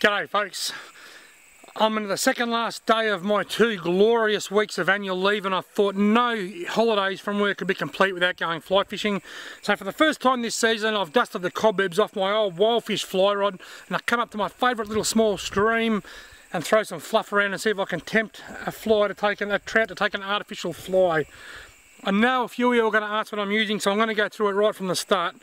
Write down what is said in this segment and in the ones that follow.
G'day folks. I'm in the second last day of my two glorious weeks of annual leave and I thought no holidays from work could be complete without going fly fishing. So for the first time this season I've dusted the cobwebs off my old wildfish fly rod and I come up to my favourite little small stream and throw some fluff around and see if I can tempt a fly to take an, a trout to take an artificial fly. I know a few of you are going to ask what I'm using, so I'm going to go through it right from the start.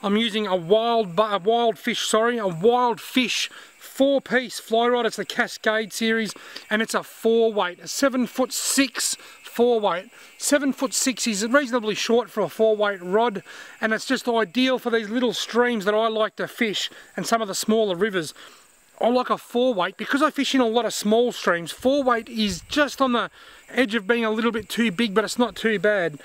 I'm using a wild, a wild fish, sorry, a wild fish four piece fly rod. It's the Cascade series, and it's a four weight, a seven foot six four weight. Seven foot six is reasonably short for a four weight rod, and it's just ideal for these little streams that I like to fish and some of the smaller rivers. I like a four weight because I fish in a lot of small streams. Four weight is just on the edge of being a little bit too big, but it's not too bad.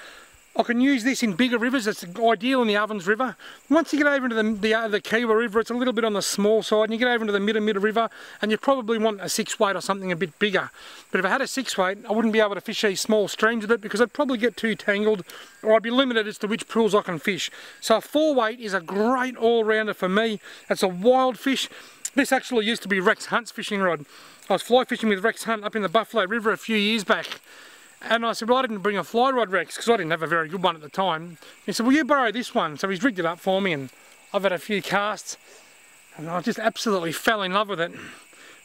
I can use this in bigger rivers, it's ideal in the Ovens River. Once you get over into the, the, uh, the Kiewa River, it's a little bit on the small side, and you get over into the Mitta Mitta River, and you probably want a six weight or something a bit bigger. But if I had a six weight, I wouldn't be able to fish these small streams with it because I'd probably get too tangled, or I'd be limited as to which pools I can fish. So a four weight is a great all-rounder for me. It's a wild fish. This actually used to be Rex Hunt's fishing rod. I was fly fishing with Rex Hunt up in the Buffalo River a few years back. And I said, well, I didn't bring a fly rod, Rex, because I didn't have a very good one at the time. He said, well, you borrow this one. So he's rigged it up for me, and I've had a few casts, and I just absolutely fell in love with it.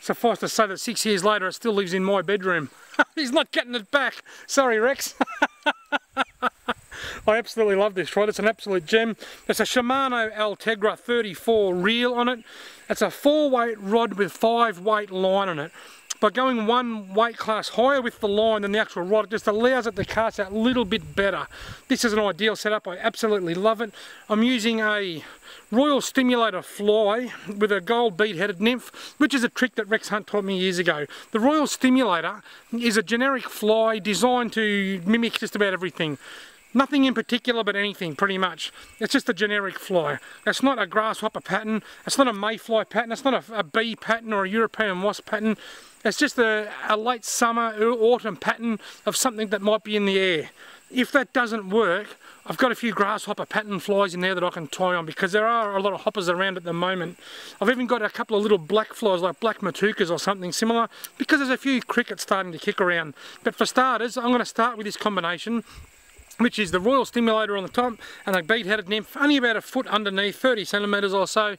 Suffice to say that six years later, it still lives in my bedroom. he's not getting it back. Sorry, Rex. I absolutely love this rod. It's an absolute gem. It's a Shimano Ultegra 34 reel on it. It's a four weight rod with five weight line on it. By going one weight class higher with the line than the actual rod, it just allows it to cast that a little bit better. This is an ideal setup, I absolutely love it. I'm using a Royal Stimulator fly with a gold bead-headed nymph, which is a trick that Rex Hunt taught me years ago. The Royal Stimulator is a generic fly designed to mimic just about everything. Nothing in particular but anything pretty much. It's just a generic fly. It's not a grasshopper pattern, it's not a mayfly pattern, it's not a, a bee pattern or a European wasp pattern. It's just a, a late summer, autumn pattern of something that might be in the air. If that doesn't work, I've got a few grasshopper pattern flies in there that I can tie on because there are a lot of hoppers around at the moment. I've even got a couple of little black flies like black matukas or something similar because there's a few crickets starting to kick around. But for starters, I'm going to start with this combination which is the Royal Stimulator on the top and a bead-headed nymph, only about a foot underneath, 30 centimetres or so,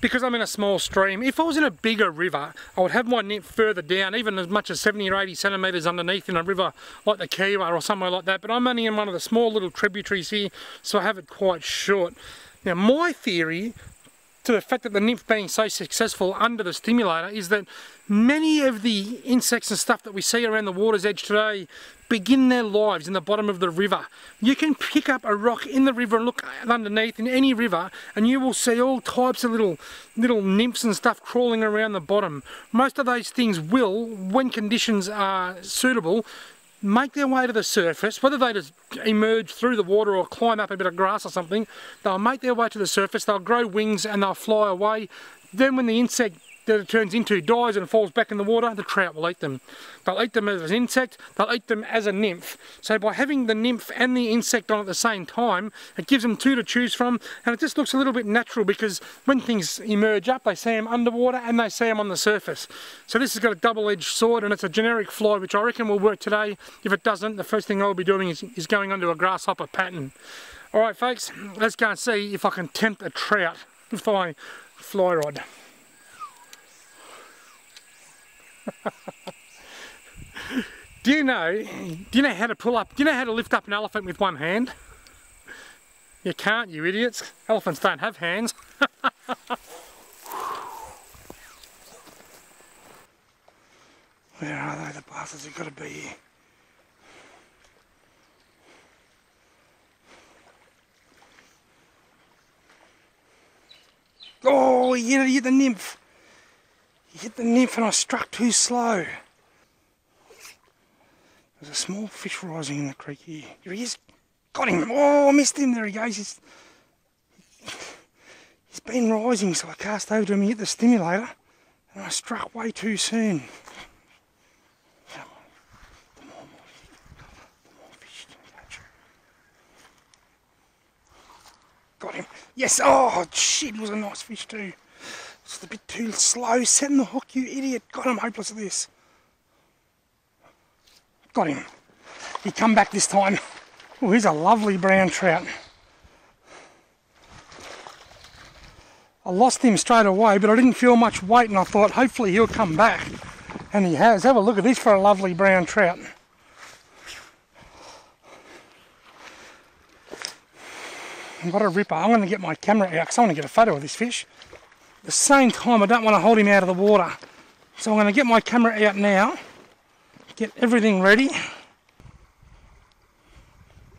because I'm in a small stream. If I was in a bigger river, I would have my nymph further down, even as much as 70 or 80 centimetres underneath in a river like the Kiewa or somewhere like that, but I'm only in one of the small little tributaries here, so I have it quite short. Now my theory to the fact that the nymph being so successful under the stimulator is that many of the insects and stuff that we see around the water's edge today begin their lives in the bottom of the river. You can pick up a rock in the river and look underneath in any river and you will see all types of little little nymphs and stuff crawling around the bottom. Most of those things will, when conditions are suitable, make their way to the surface, whether they just emerge through the water or climb up a bit of grass or something, they'll make their way to the surface, they'll grow wings and they'll fly away. Then when the insect that it turns into dies and falls back in the water, the trout will eat them. They'll eat them as an insect, they'll eat them as a nymph. So by having the nymph and the insect on at the same time, it gives them two to choose from, and it just looks a little bit natural because when things emerge up, they see them underwater and they see them on the surface. So this has got a double-edged sword and it's a generic fly, which I reckon will work today. If it doesn't, the first thing I'll be doing is, is going onto a grasshopper pattern. Alright folks, let's go and see if I can tempt a trout with my fly rod. Do you know, do you know how to pull up, do you know how to lift up an elephant with one hand? You can't, you idiots. Elephants don't have hands. Where are they, the bastards have got to be here? Oh, you hit the nymph. Hit the nymph and I struck too slow. There's a small fish rising in the creek here. Here he is. Got him. Oh, I missed him. There he goes. He's, he's been rising, so I cast over to him and hit the stimulator. And I struck way too soon. Got him. Yes. Oh, shit. It was a nice fish too. Just a bit too slow setting the hook, you idiot. God, I'm hopeless at this. Got him. He come back this time. Oh, he's a lovely brown trout. I lost him straight away, but I didn't feel much weight and I thought hopefully he'll come back. And he has. Have a look at this for a lovely brown trout. What a ripper. I'm going to get my camera out because I want to get a photo of this fish. The same time, I don't want to hold him out of the water. So I'm going to get my camera out now, get everything ready.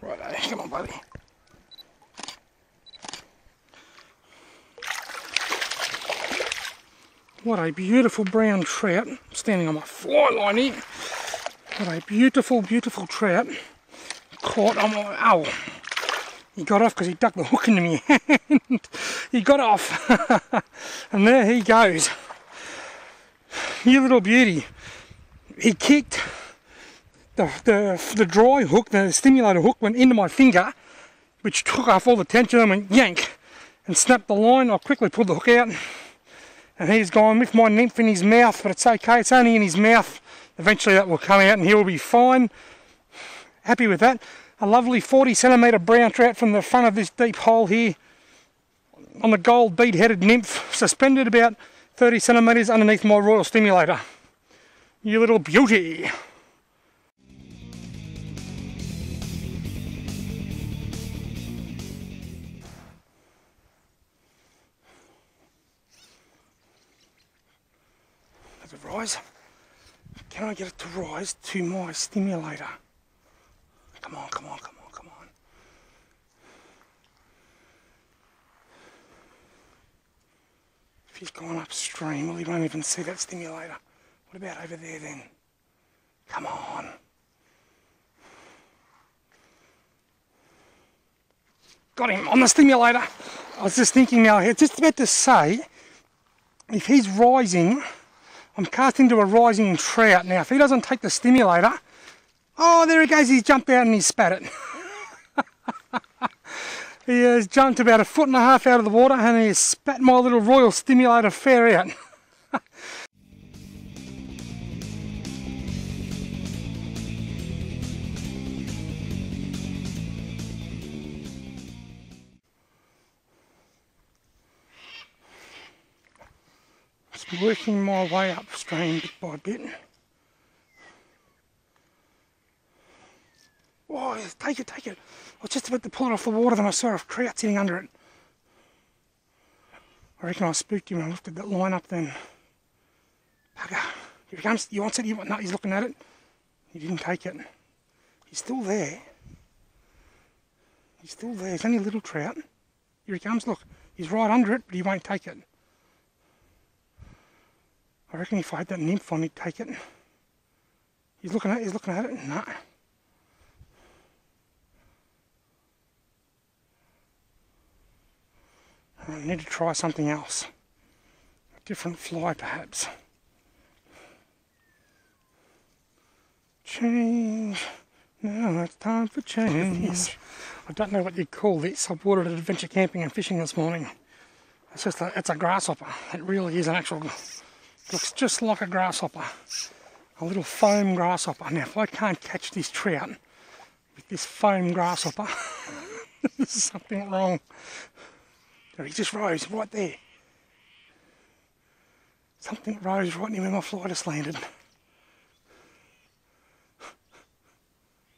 Right, eh? come on, buddy. What a beautiful brown trout, standing on my fly line here. What a beautiful, beautiful trout caught on my, owl. He got off because he ducked the hook into hand. he got off. and there he goes. You little beauty. He kicked the, the, the dry hook, the stimulator hook went into my finger, which took off all the tension and went yank and snapped the line. I quickly pulled the hook out and he's gone with my nymph in his mouth, but it's okay, it's only in his mouth. Eventually that will come out and he will be fine. Happy with that. A lovely 40 centimetre brown trout from the front of this deep hole here on the gold bead headed nymph, suspended about 30 centimetres underneath my royal stimulator. You little beauty. Does it rise? Can I get it to rise to my stimulator? Come on, come on, come on, come on. If he's gone upstream, well, he won't even see that stimulator. What about over there then? Come on. Got him on the stimulator. I was just thinking now, I just about to say, if he's rising, I'm casting to a rising trout. Now, if he doesn't take the stimulator, oh, there he goes, he's jumped out and he's spat it. he has jumped about a foot and a half out of the water and he has spat my little royal stimulator fair out. Working my way upstream bit by bit. Oh, yes, take it, take it. I was just about to pull it off the water, then I saw a trout sitting under it. I reckon I spooked him and I lifted that line up then. Bugger. Here he comes. You want it? Want, no, he's looking at it. He didn't take it. He's still there. He's still there. He's only a little trout. Here he comes. Look, he's right under it, but he won't take it. I reckon if I had that nymph on, he'd take it. He's looking at it. He's looking at it. No. I need to try something else. A different fly, perhaps. Change. Now it's time for change. I don't know what you'd call this. I bought it at Adventure Camping and Fishing this morning. It's just a, it's a grasshopper. It really is an actual, looks just like a grasshopper. A little foam grasshopper. Now if I can't catch this trout with this foam grasshopper, there's something wrong. He just rose right there. Something rose right near where my fly just landed.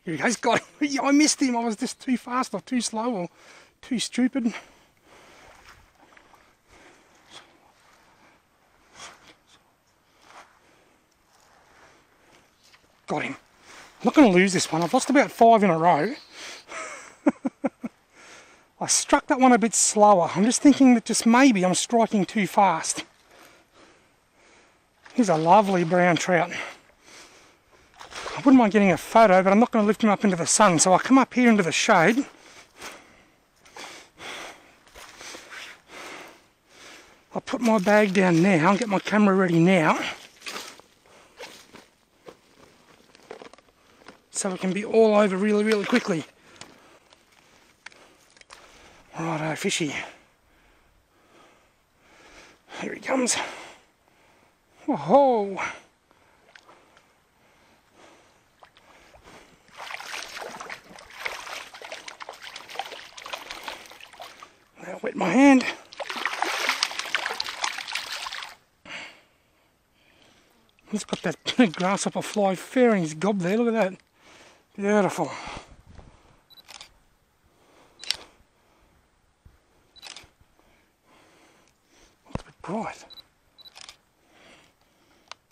Here he goes, got him. I missed him. I was just too fast or too slow or too stupid. Got him. I'm not going to lose this one. I've lost about five in a row. I struck that one a bit slower. I'm just thinking that just maybe I'm striking too fast. He's a lovely brown trout. I wouldn't mind getting a photo, but I'm not going to lift him up into the sun. So I'll come up here into the shade. I'll put my bag down now and get my camera ready now. So it can be all over really, really quickly. Righto, fishy. Here he comes. Whoa! Now wet my hand. He's got that grasshopper fly fair in his gob there, look at that. Beautiful. It's a bit bright.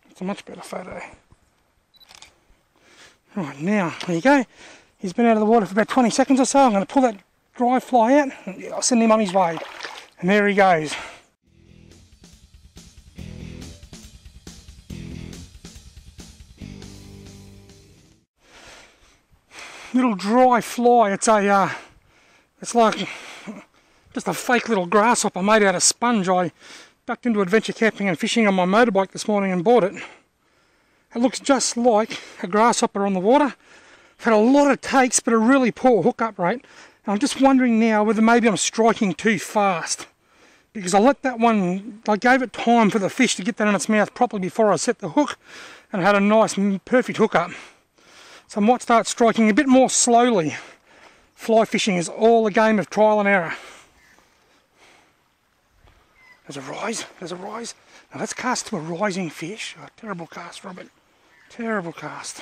It's a much better photo. Right, now, there you go. He's been out of the water for about 20 seconds or so. I'm going to pull that dry fly out I'll send him on his way. And there he goes. Little dry fly. It's a, uh, it's like just a fake little grasshopper made out of sponge. I ducked into adventure camping and fishing on my motorbike this morning and bought it. It looks just like a grasshopper on the water. Had a lot of takes but a really poor hookup rate. And I'm just wondering now whether maybe I'm striking too fast. Because I let that one, I gave it time for the fish to get that in its mouth properly before I set the hook. And had a nice perfect hookup. So I might start striking a bit more slowly. Fly fishing is all a game of trial and error. There's a rise, there's a rise. Now let's cast to a rising fish. Oh, terrible cast, Robert. Terrible cast.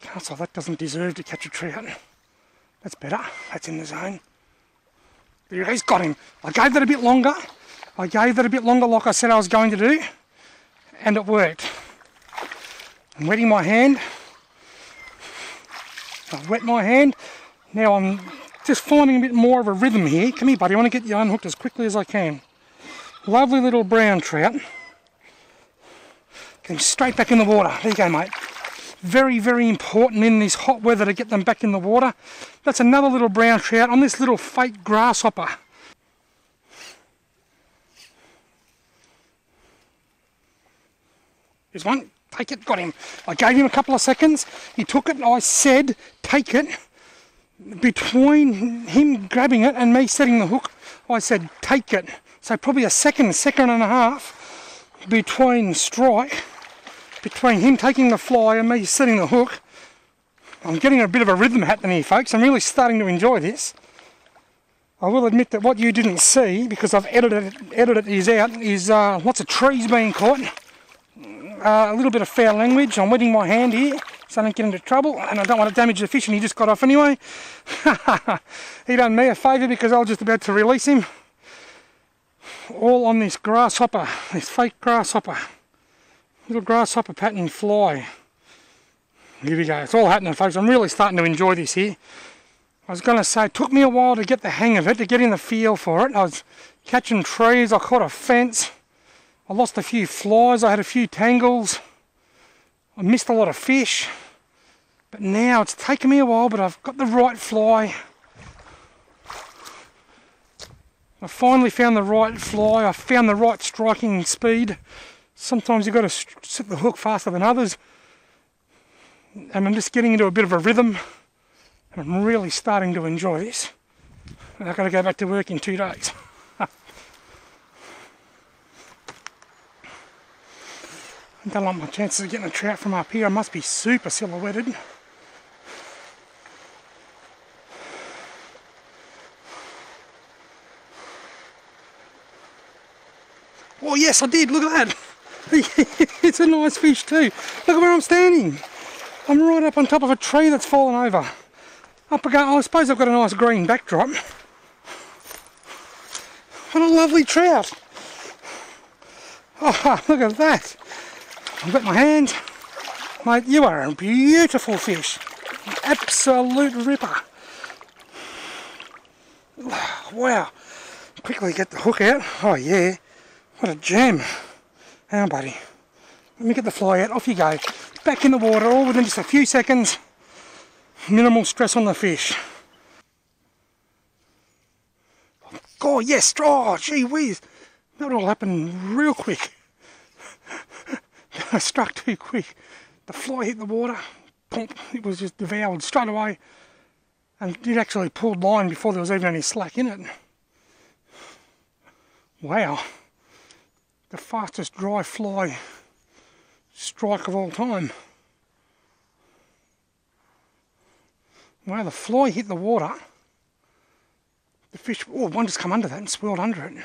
Castle, that doesn't deserve to catch a trout. That's better. That's in the zone. There he is, got him. I gave that a bit longer. I gave that a bit longer like I said I was going to do. And it worked. I'm wetting my hand. I've wet my hand. Now I'm just finding a bit more of a rhythm here. Come here, buddy. I want to get you unhooked as quickly as I can. Lovely little brown trout. Get him straight back in the water. There you go, mate. Very, very important in this hot weather to get them back in the water. That's another little brown trout on this little fake grasshopper. Here's one. Take it. Got him. I gave him a couple of seconds. He took it. I said, take it. Between him grabbing it and me setting the hook, I said, take it. So probably a second, second and a half between strike, between him taking the fly and me setting the hook. I'm getting a bit of a rhythm happening here, folks. I'm really starting to enjoy this. I will admit that what you didn't see, because I've edited edited these out, is uh, lots of trees being caught. Uh, a little bit of foul language. I'm wetting my hand here so I don't get into trouble, and I don't want to damage the fish, and he just got off anyway. he done me a favour because I was just about to release him. All on this grasshopper, this fake grasshopper. Little grasshopper pattern fly. Here we go. It's all happening, folks. I'm really starting to enjoy this here. I was going to say, it took me a while to get the hang of it, to get in the feel for it. I was catching trees, I caught a fence. I lost a few flies, I had a few tangles. I missed a lot of fish. But now it's taken me a while, but I've got the right fly. I finally found the right fly. I found the right striking speed. Sometimes you've got to set the hook faster than others. And I'm just getting into a bit of a rhythm. And I'm really starting to enjoy this. And I've got to go back to work in two days. I don't like my chances of getting a trout from up here. I must be super silhouetted. Oh yes, I did. Look at that. it's a nice fish too. Look at where I'm standing. I'm right up on top of a tree that's fallen over. Up again. Oh, I suppose I've got a nice green backdrop. What a lovely trout. Oh, look at that. I've got my hand. Mate, you are a beautiful fish. Absolute ripper. Wow. Quickly get the hook out. Oh yeah. What a gem. On buddy. Let me get the fly out. Off you go. Back in the water all within just a few seconds. Minimal stress on the fish. Oh yes, oh gee whiz. That all happened real quick. I struck too quick. The fly hit the water, pump, it was just devoured straight away. And it actually pulled line before there was even any slack in it. Wow. The fastest dry fly strike of all time. Wow, the fly hit the water. The fish, oh, one just come under that and swirled under it.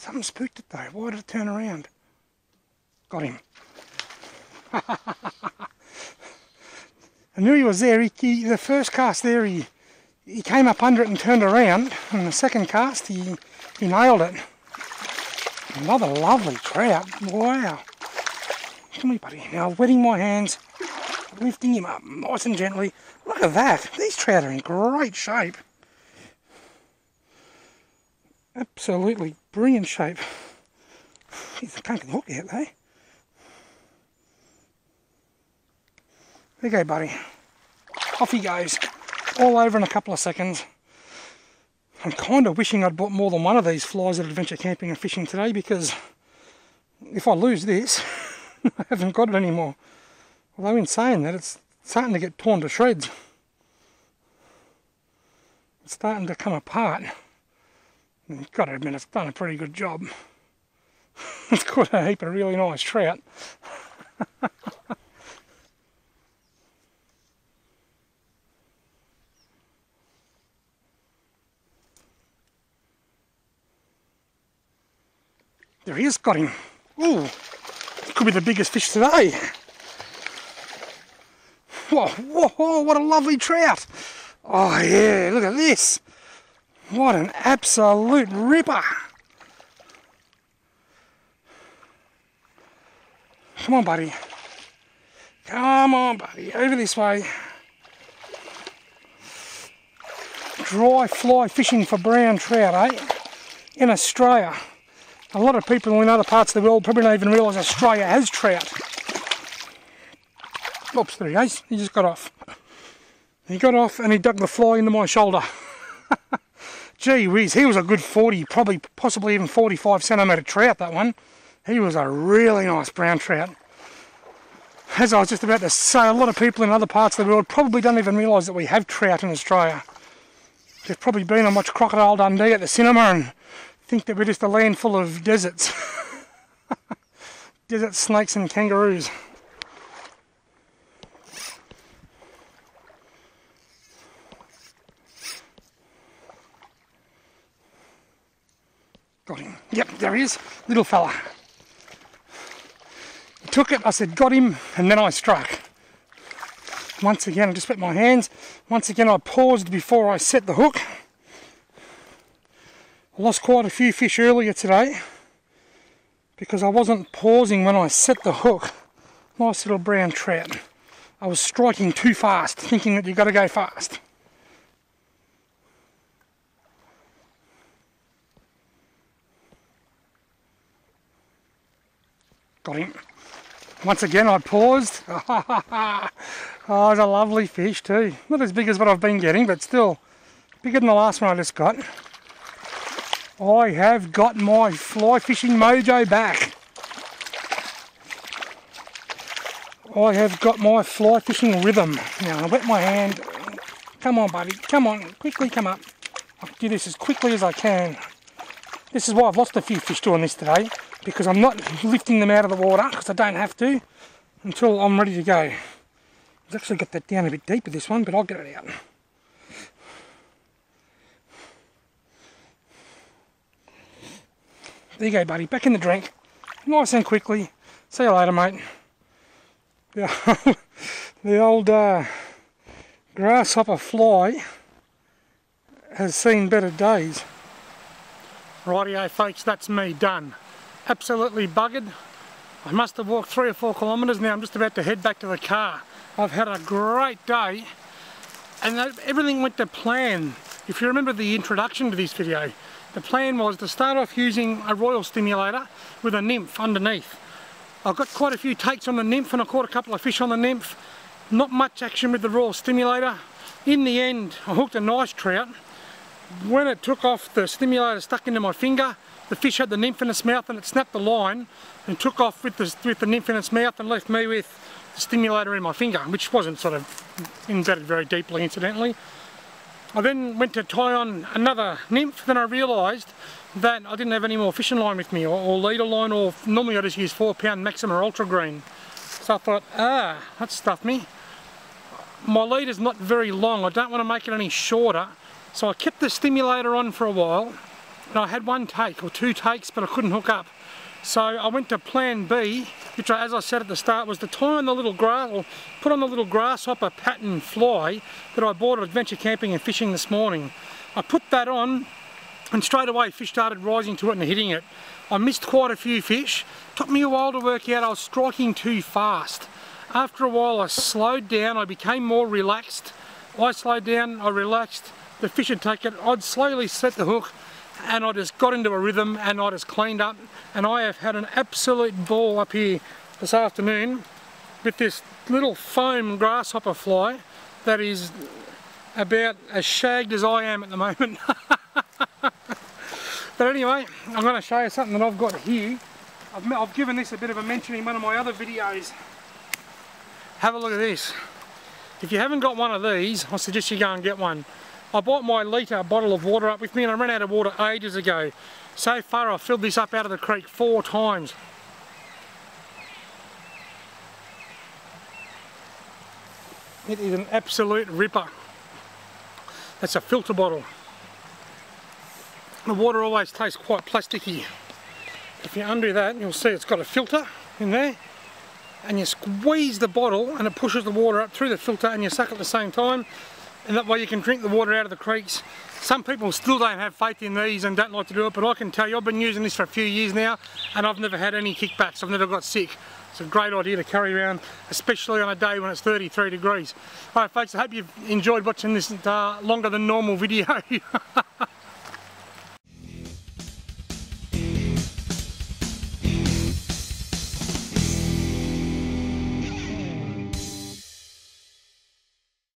Something spooked it though. Why did it turn around? Got him. I knew he was there. He, he, the first cast there, he, he came up under it and turned around. And the second cast, he, he nailed it. Another lovely trout. Wow. Come here, buddy. Now, wetting my hands lifting him up nice and gently. Look at that. These trout are in great shape. Absolutely brilliant shape. He's the can't the hook yet, though. There you go, buddy. Off he goes. All over in a couple of seconds. I'm kind of wishing I'd bought more than one of these flies at Adventure Camping and Fishing today because if I lose this, I haven't got it anymore. Although in saying that, it's starting to get torn to shreds. It's starting to come apart. You've got to admit, it's done a pretty good job. it's caught a heap of really nice trout. there he is, got him. Ooh, could be the biggest fish today. Whoa, whoa, what a lovely trout. Oh yeah, look at this. What an absolute ripper. Come on, buddy. Come on, buddy. Over this way. Dry fly fishing for brown trout, eh? In Australia. A lot of people in other parts of the world probably don't even realise Australia has trout. Oops, there he is. He just got off. He got off and he dug the fly into my shoulder. Gee whiz, he was a good 40, probably possibly even 45 centimetre trout, that one. He was a really nice brown trout. As I was just about to say, a lot of people in other parts of the world probably don't even realise that we have trout in Australia. They've probably been and watched Crocodile Dundee at the cinema and think that we're just a land full of deserts. Desert snakes and kangaroos. Got him. Yep, there he is. Little fella. Took it, I said, got him, and then I struck. Once again, I just wet my hands. Once again, I paused before I set the hook. I lost quite a few fish earlier today because I wasn't pausing when I set the hook. Nice little brown trout. I was striking too fast, thinking that you've got to go fast. Got him. Once again I paused. oh, it's a lovely fish too. Not as big as what I've been getting, but still bigger than the last one I just got. I have got my fly fishing mojo back. I have got my fly fishing rhythm. Now I wet my hand. Come on buddy, come on, quickly come up. I'll do this as quickly as I can. This is why I've lost a few fish doing this today because I'm not lifting them out of the water because I don't have to until I'm ready to go. I've actually got that down a bit deeper this one but I'll get it out. There you go buddy, back in the drink. Nice and quickly. See you later mate. The, the old uh, grasshopper fly has seen better days. Rightio folks, that's me done. Absolutely buggered. I must have walked three or four kilometres now. I'm just about to head back to the car. I've had a great day and everything went to plan. If you remember the introduction to this video, the plan was to start off using a royal stimulator with a nymph underneath. I've got quite a few takes on the nymph and I caught a couple of fish on the nymph. Not much action with the royal stimulator. In the end, I hooked a nice trout when it took off, the stimulator stuck into my finger. The fish had the nymph in its mouth and it snapped the line and took off with the, with the nymph in its mouth and left me with the stimulator in my finger, which wasn't sort of embedded very deeply incidentally. I then went to tie on another nymph, then I realised that I didn't have any more fishing line with me, or, or leader line, or normally I just use 4 pound Maxima Ultra Green. So I thought, ah, that stuffed me. My leader's not very long, I don't want to make it any shorter, so I kept the stimulator on for a while, and I had one take, or two takes, but I couldn't hook up. So I went to plan B, which as I said at the start was to tie on the little grass, or put on the little grasshopper pattern fly that I bought at Adventure Camping and Fishing this morning. I put that on and straight away fish started rising to it and hitting it. I missed quite a few fish. Took me a while to work out I was striking too fast. After a while I slowed down, I became more relaxed. I slowed down, I relaxed, the fish would take it, I'd slowly set the hook and I just got into a rhythm and I just cleaned up and I have had an absolute ball up here this afternoon with this little foam grasshopper fly that is about as shagged as I am at the moment. but anyway, I'm going to show you something that I've got here. I've, I've given this a bit of a mention in one of my other videos. Have a look at this. If you haven't got one of these, I suggest you go and get one. I bought my litre bottle of water up with me and I ran out of water ages ago. So far I've filled this up out of the creek four times. It is an absolute ripper. That's a filter bottle. The water always tastes quite plasticky. If you undo that you'll see it's got a filter in there and you squeeze the bottle and it pushes the water up through the filter and you suck at the same time and that way you can drink the water out of the creeks. Some people still don't have faith in these and don't like to do it, but I can tell you I've been using this for a few years now and I've never had any kickbacks, I've never got sick. It's a great idea to carry around, especially on a day when it's 33 degrees. Alright folks, I hope you've enjoyed watching this uh, longer than normal video.